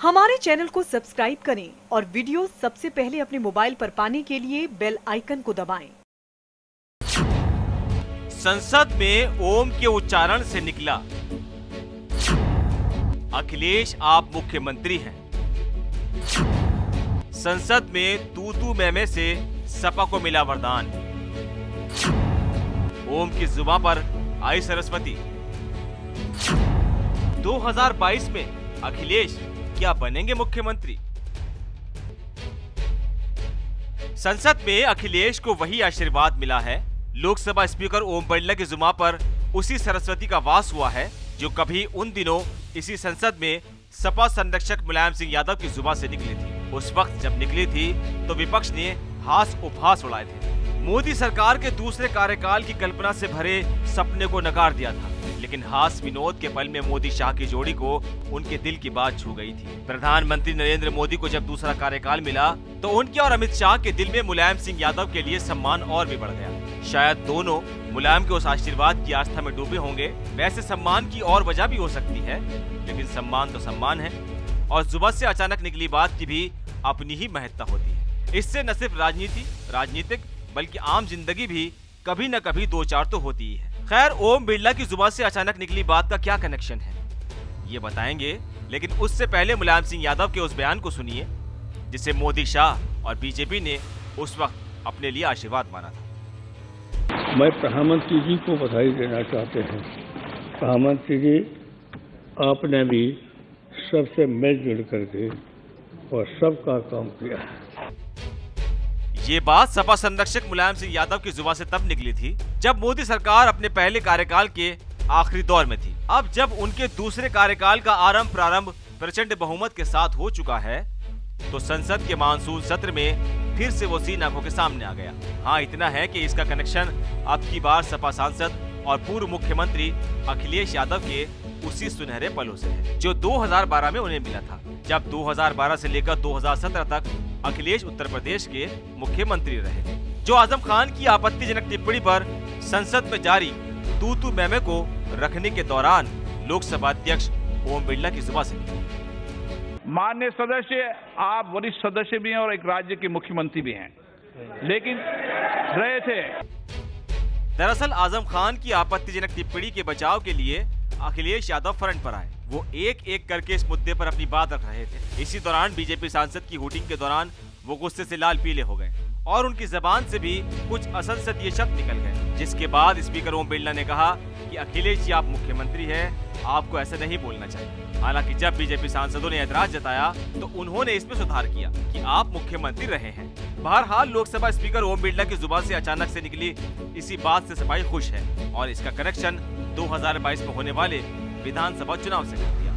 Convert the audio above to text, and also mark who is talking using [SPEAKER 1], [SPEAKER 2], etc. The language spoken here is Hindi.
[SPEAKER 1] हमारे चैनल को सब्सक्राइब करें और वीडियो सबसे पहले अपने मोबाइल पर पाने के लिए बेल आइकन को दबाएँ।
[SPEAKER 2] संसद में ओम के उच्चारण से निकला। अखिलेश, आप मुख्यमंत्री हैं। संसद में तू तू मैमे से सपा को मिला वरदान। ओम की जुबा पर आई सरस्वती। 2022 में अखिलेश क्या बनेंगे मुख्यमंत्री? संसद में अखिलेश को वही आशीर्वाद मिला है। लोकसभा स्पीकर ओम बिरला की जुमा पर उसी सरस्वती का वास हुआ है, जो कभी उन दिनों इसी संसद में सपा संरक्षक मुलायम सिंह यादव की जुबा से निकली थी। उस वक्त जब निकली थी तो विपक्ष ने हास उपहास उड़ाए थे। मोदी सरकार के दूसरे कार्यकाल की कल्पना से भरे सपने को नकार दिया था। लेकिन हास विनोद के पल में मोदी शाह की जोड़ी को उनके दिल की बात छू गई थी। प्रधानमंत्री नरेंद्र मोदी को जब दूसरा कार्यकाल मिला तो उनके और अमित शाह के दिल में मुलायम सिंह यादव के लिए सम्मान और भी बढ़ गया। शायद दोनों मुलायम के उस आशीर्वाद की आस्था में डूबे होंगे, वैसे सम्मान की और वजह भी हो सकती है, लेकिन सम्मान तो सम्मान है। और जुबा से अचानक निकली बात की भी अपनी ही महत्ता होती है। इससे न सिर्फ़ राजनीति, राजनीतिक, बल्कि आम ज़िंदगी भी कभी न कभी दो चार तो होती ही है। खैर, ओम बिरला की ज़ुबान से अचानक निकली बात का क्या कनेक्शन है? ये बताएँगे, लेकिन उससे पहले मुलायम सिंह यादव के उस बयान को सुनिए, जिसे मोदी शाह और बीजेपी ने उस वक्त अपने लिए आशीर्वाद माना था।
[SPEAKER 3] मैं प्रधानमंत्री जी को बधाई देना चाहते हैं। प्रधानमंत्री जी, आपने भी सबसे मिलजुल करके और सबका काम किया है।
[SPEAKER 2] ये बात सपा संरक्षक मुलायम सिंह यादव की जुबा से तब निकली थी, जब मोदी सरकार अपने पहले कार्यकाल के आखिरी दौर में थी। अब जब उनके दूसरे कार्यकाल का आरंभ प्रारंभ प्रचंड बहुमत के साथ हो चुका है तो संसद के मानसून सत्र में फिर से वो सीन आँखों के सामने आ गया। हाँ इतना है कि इसका कनेक्शन अब की बार सपा सांसद और पूर्व मुख्यमंत्री अखिलेश यादव के उसी सुनहरे पलों से है, जो 2012 में उन्हें मिला था। जब 2012 से लेकर 2017 तक अखिलेश उत्तर प्रदेश के मुख्यमंत्री रहे जो आज़म खान की आपत्तिजनक टिप्पणी पर संसद में जारी तू तू मैमे को रखने के दौरान लोकसभा अध्यक्ष ओम बिरला की जुबा से
[SPEAKER 4] मान्य सदस्य आप वरिष्ठ सदस्य भी हैं और एक राज्य के मुख्यमंत्री भी हैं। लेकिन रहे थे।
[SPEAKER 2] दरअसल आज़म खान की आपत्तिजनक टिप्पणी के बचाव के लिए अखिलेश यादव फ्रंट पर आए। वो एक एक करके इस मुद्दे पर अपनी बात रख रहे थे। इसी दौरान बीजेपी सांसद की हुटिंग के दौरान वो गुस्से से लाल पीले हो गए और उनकी जबान से भी कुछ असंसदीय शब्द निकल गए, जिसके बाद स्पीकर ओम बिरला ने कहा कि, अखिलेश जी, आप मुख्यमंत्री हैं, आपको ऐसे नहीं बोलना चाहिए। हालाँकि जब बीजेपी सांसदों ने ऐतराज जताया तो उन्होंने इसमें सुधार किया कि आप मुख्यमंत्री रहे हैं। बहरहाल, लोकसभा स्पीकर ओम बिरला की ज़ुबान से अचानक से निकली, इसी बात से सफ़ाई खुश है और इसका कनेक्शन 2022 में होने वाले विधानसभा चुनाव से।